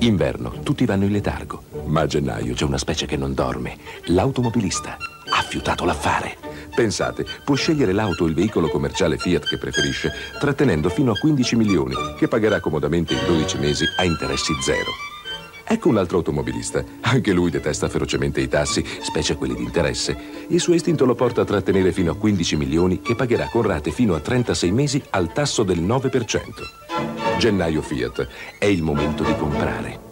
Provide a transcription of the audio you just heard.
Inverno, tutti vanno in letargo. Ma a gennaio c'è una specie che non dorme. L'automobilista. Ha fiutato l'affare. Pensate, può scegliere l'auto o il veicolo commerciale Fiat che preferisce, trattenendo fino a 15 milioni, che pagherà comodamente in 12 mesi a interessi zero. Ecco un altro automobilista. Anche lui detesta ferocemente i tassi, specie quelli di interesse. Il suo istinto lo porta a trattenere fino a 15 milioni che pagherà con rate fino a 36 mesi al tasso del 9%. Gennaio Fiat. È il momento di comprare.